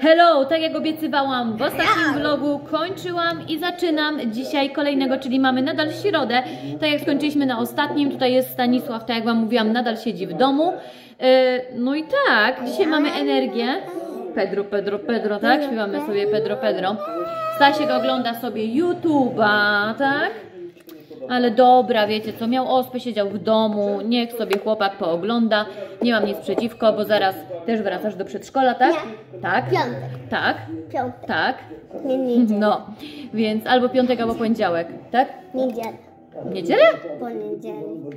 Hello, tak jak obiecywałam w ostatnim vlogu, kończyłam i zaczynam dzisiaj kolejnego, czyli mamy nadal środę. Tak jak skończyliśmy na ostatnim, tutaj jest Stanisław, tak jak Wam mówiłam, nadal siedzi w domu. Yy, No i tak, dzisiaj mamy energię. Pedro, Pedro, Pedro, tak? Śpiewamy sobie Pedro, Pedro. Stasiek ogląda sobie YouTube'a, tak? Ale dobra, wiecie co, miał ospę, siedział w domu, niech sobie chłopak poogląda. Nie mam nic przeciwko, bo zaraz też wracasz do przedszkola, tak? Tak. Piątek. Tak, Piątek. tak. Nie, niedziela. No, więc albo piątek, albo poniedziałek, tak? Niedziela. Niedzielę? Poniedziałek.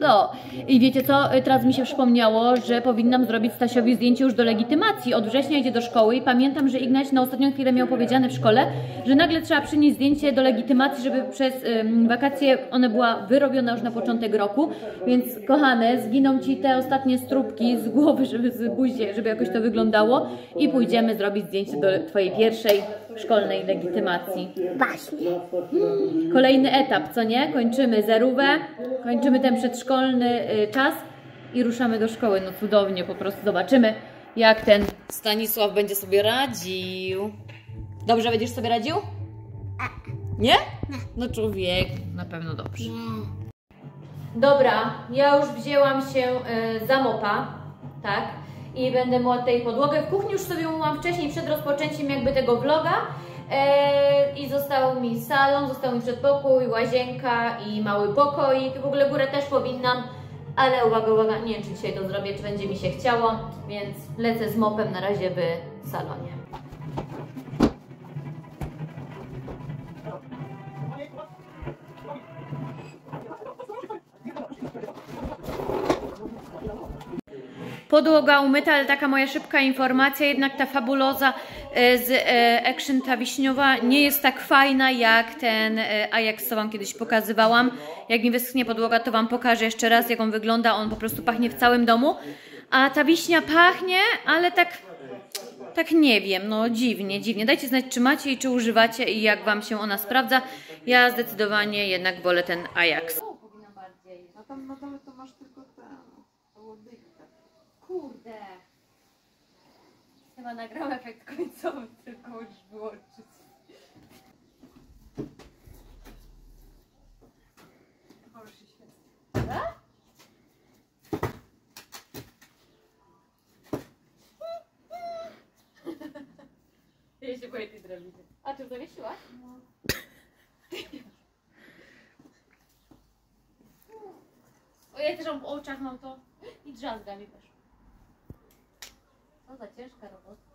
No. I wiecie co, teraz mi się przypomniało, że powinnam zrobić Stasiowi zdjęcie już do legitymacji. Od września idzie do szkoły i pamiętam, że Ignaś na ostatnią chwilę miał powiedziane w szkole, że nagle trzeba przynieść zdjęcie do legitymacji, żeby przez ym, wakacje ona była wyrobiona już na początek roku. Więc kochane, zginą Ci te ostatnie strubki z głowy, żeby z buzi, żeby jakoś to wyglądało i pójdziemy zrobić zdjęcie do Twojej pierwszej szkolnej legitymacji. Właśnie. Kolejny etap, co nie? Kończymy zerówę, kończymy ten przedszkolny y, czas i ruszamy do szkoły. No cudownie, po prostu zobaczymy, jak ten Stanisław będzie sobie radził. Dobrze będziesz sobie radził? Nie? No człowiek, na pewno dobrze. Dobra, ja już wzięłam się y, za mopa, tak? I będę myła tutaj podłogę. W kuchni już sobie umyłam wcześniej, przed rozpoczęciem jakby tego vloga. E, I został mi salon, został mi przedpokój, łazienka i mały pokoik. W ogóle górę też powinnam, ale uwaga, uwaga, nie wiem czy dzisiaj to zrobię, czy będzie mi się chciało, więc lecę z mopem na razie w salonie. Podłoga umyta, ale taka moja szybka informacja, jednak ta fabuloza e, z e, Action ta wiśniowa nie jest tak fajna jak ten e, Ajax, co Wam kiedyś pokazywałam. Jak mi wyschnie podłoga, to Wam pokażę jeszcze raz, jak on wygląda. On po prostu pachnie w całym domu. A ta wiśnia pachnie, ale tak, tak nie wiem, no dziwnie, dziwnie. Dajcie znać, czy macie i czy używacie i jak Wam się ona sprawdza. Ja zdecydowanie jednak wolę ten Ajax. A tam na dole to masz tylko no. Kurde. Chyba nagrałam efekt końcowy, tylko musisz wyłączyć. Już się świetnie. Ja się boję tej drabiny. A ty zawiesiłaś? O, ja też mam w oczach mam to i drzazga mi też. Za ciężka robota.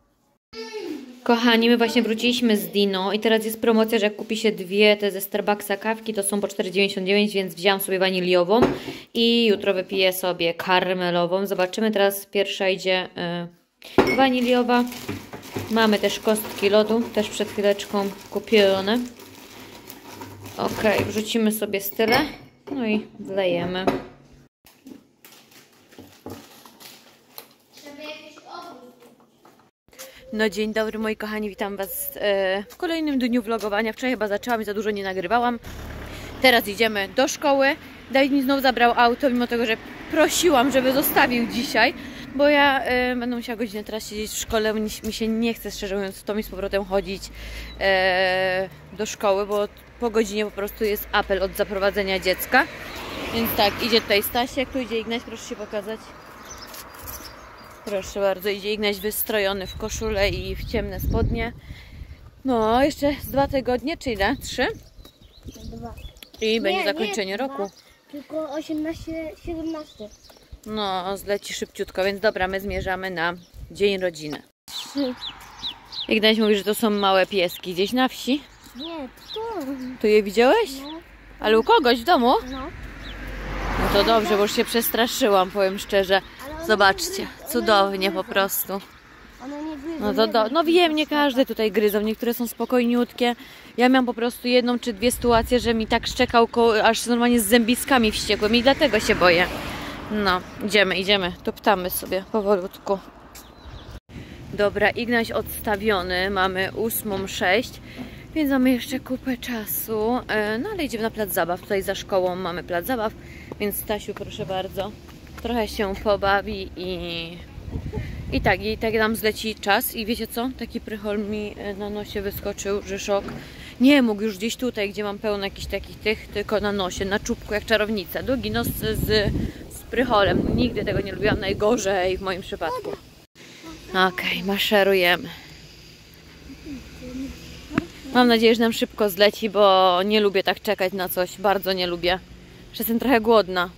Kochani, my właśnie wróciliśmy z Dino i teraz jest promocja, że jak kupi się dwie te ze Starbucksa kawki, to są po 4,99, więc wzięłam sobie waniliową i jutro wypiję sobie karmelową. Zobaczymy, teraz pierwsza idzie y, waniliowa. Mamy też kostki lodu, też przed chwileczką kupione. Ok, wrzucimy sobie style, no i wlejemy. No dzień dobry moi kochani, witam Was e, w kolejnym dniu vlogowania. Wczoraj chyba zaczęłam i za dużo nie nagrywałam. Teraz idziemy do szkoły. Dawid mi znowu zabrał auto, mimo tego, że prosiłam, żeby zostawił dzisiaj, bo ja e, będę musiała godzinę teraz siedzieć w szkole, mi, mi się nie chce szczerze mówiąc to mi z powrotem chodzić e, do szkoły, bo po godzinie po prostu jest apel od zaprowadzenia dziecka. Więc tak, idzie tutaj Stasiek, tu idzie Ignaś, proszę się pokazać. Proszę bardzo, idzie Ignaś wystrojony w koszulę i w ciemne spodnie. No, jeszcze z dwa tygodnie, czy ile? Trzy? Dwa. I będzie Nie, zakończenie nie, roku. dwa, Tylko 18, 17. No, zleci szybciutko, więc dobra, my zmierzamy na dzień rodziny. Ignaś mówi, że to są małe pieski gdzieś na wsi. Nie, to. Tu je widziałeś? No, Ale u kogoś w domu? no. No to dobrze, bo już się przestraszyłam, powiem szczerze. Zobaczcie, cudownie po prostu. No to do, wiem, no wiem, nie każde tutaj gryzą, niektóre są spokojniutkie. Ja miałam po prostu jedną czy dwie sytuacje, że mi tak szczekał, aż normalnie z zębiskami wściekłem i dlatego się boję. No, idziemy, idziemy, toptamy sobie powolutku. Dobra, Ignaś odstawiony, mamy 8.06, więc mamy jeszcze kupę czasu. E, No ale idziemy na plac zabaw, tutaj za szkołą mamy plac zabaw, więc Stasiu proszę bardzo, trochę się pobawi i I tak, i tak nam zleci czas i wiecie co? Taki prychol mi e, na nosie wyskoczył, że szok. Nie mógł już gdzieś tutaj, gdzie mam pełno jakichś takich tych, tylko na nosie, na czubku, jak czarownica. Długi nos z, z prycholem. Nigdy tego nie lubiłam, najgorzej w moim przypadku. Okej, maszerujemy. Mam nadzieję, że nam szybko zleci, bo nie lubię tak czekać na coś. Bardzo nie lubię. Że Jestem trochę głodna.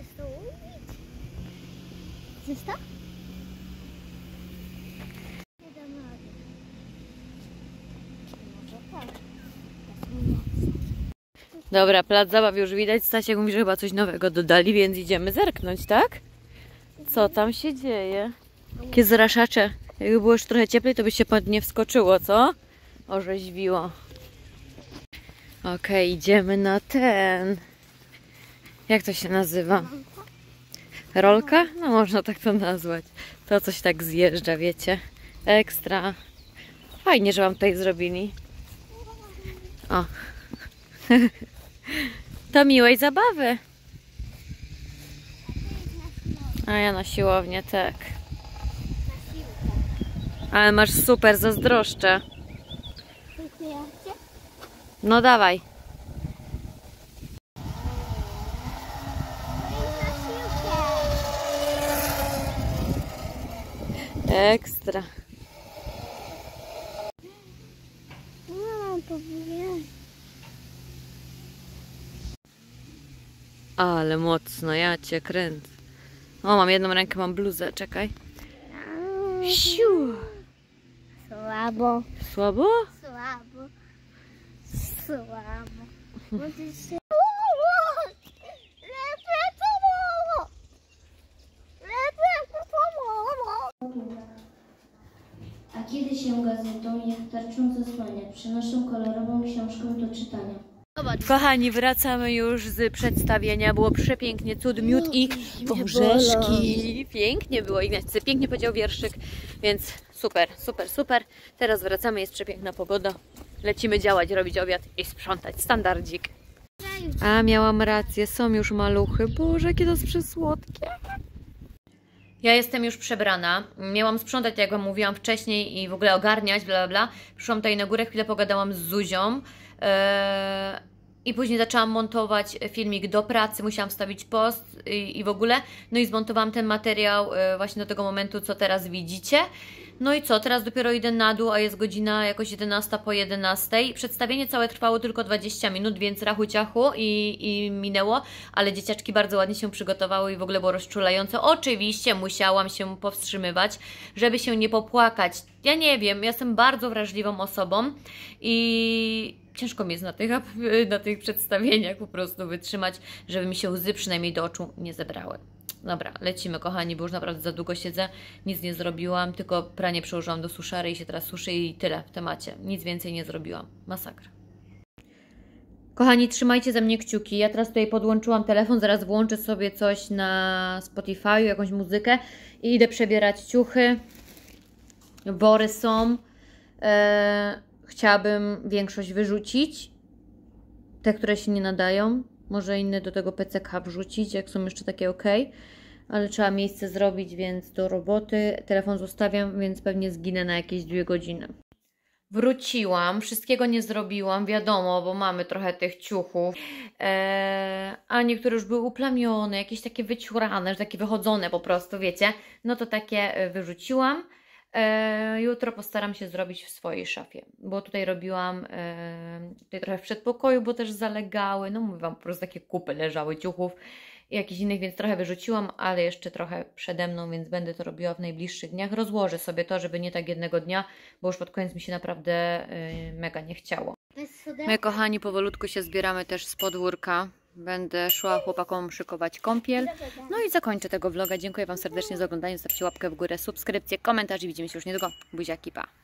Chcesz to umieć? Chcesz to? Nie dam rady. Może tak. Dobra, plac zabaw już widać. Stasiek mówi, że chyba coś nowego dodali, więc idziemy zerknąć, tak? Co tam się dzieje? Jakie zraszacze. Jakby było już trochę cieplej, to by się pod nie wskoczyło, co? Orzeźwiło. Okej, idziemy na ten. Jak to się nazywa? Rolka? No można tak to nazwać. To coś tak zjeżdża, wiecie. Ekstra. Fajnie, że wam tutaj zrobili. O. To miłej zabawy. A ja na siłownię, tak. Ale masz super, zazdroszczę. No dawaj. Ekstra. No, to wiem. Ale mocno, ja cię kręcę. O, mam jedną rękę, mam bluzę, czekaj. Siu. Słabo. Słabo? Słabo. Słabo. Się... A kiedy się gazetą, jak tarczą zasłania, przynoszę kolorową książkę do czytania. Kochani, wracamy już z przedstawienia. Było przepięknie, cud, miód i orzeszki. Pięknie było, Ignacy pięknie powiedział wierszyk, więc super, super, super. Teraz wracamy, jest przepiękna pogoda. Lecimy działać, robić obiad i sprzątać. Standardzik. A miałam rację, są już maluchy. Boże, jakie to jest przysłodkie. Ja jestem już przebrana. Miałam sprzątać, jak Wam mówiłam wcześniej i w ogóle ogarniać, bla, bla, bla. Przyszłam tutaj na górę, chwilę pogadałam z Zuzią. Eee, I później zaczęłam montować filmik do pracy, musiałam wstawić post i, i w ogóle. No i zmontowałam ten materiał e, właśnie do tego momentu, co teraz widzicie. No i co, teraz dopiero idę na dół, a jest godzina jakoś 11 po 11. Przedstawienie całe trwało tylko 20 minut, więc rachu ciachu i, i minęło, ale dzieciaczki bardzo ładnie się przygotowały i w ogóle było rozczulające. Oczywiście musiałam się powstrzymywać, żeby się nie popłakać. Ja nie wiem, ja jestem bardzo wrażliwą osobą i ciężko mi jest na tych, na tych przedstawieniach po prostu wytrzymać, żeby mi się łzy przynajmniej do oczu nie zebrały. Dobra, lecimy kochani, bo już naprawdę za długo siedzę, nic nie zrobiłam, tylko pranie przełożyłam do suszary i się teraz suszy i tyle w temacie. Nic więcej nie zrobiłam. Masakra. Kochani, trzymajcie ze mnie kciuki. Ja teraz tutaj podłączyłam telefon, zaraz włączę sobie coś na Spotify, jakąś muzykę i idę przebierać ciuchy. Wory są. Eee, chciałabym większość wyrzucić. Te, które się nie nadają. Może inne do tego PCK wrzucić, jak są jeszcze takie ok. Ale trzeba miejsce zrobić, więc do roboty. Telefon zostawiam, więc pewnie zginę na jakieś dwie godziny. Wróciłam, wszystkiego nie zrobiłam, wiadomo, bo mamy trochę tych ciuchów, eee, a niektóre już były uplamione, jakieś takie wyciurane, takie wychodzone po prostu, wiecie, no to takie e, wyrzuciłam. E, jutro postaram się zrobić w swojej szafie, bo tutaj robiłam e, tutaj trochę w przedpokoju, bo też zalegały, no mówię Wam, po prostu takie kupy leżały ciuchów i jakichś innych, więc trochę wyrzuciłam, ale jeszcze trochę przede mną, więc będę to robiła w najbliższych dniach. Rozłożę sobie to, żeby nie tak jednego dnia, bo już pod koniec mi się naprawdę e, mega nie chciało. My, kochani, powolutku się zbieramy też z podwórka. Będę szła chłopakom szykować kąpiel. No i zakończę tego vloga. Dziękuję Wam serdecznie za oglądanie. Zostawcie łapkę w górę, subskrypcję, komentarz i widzimy się już niedługo. Buziaki, pa!